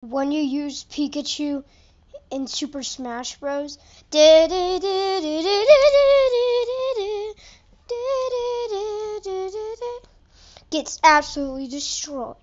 when you use Pikachu in Super Smash Bros. Gets absolutely destroyed.